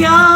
क्या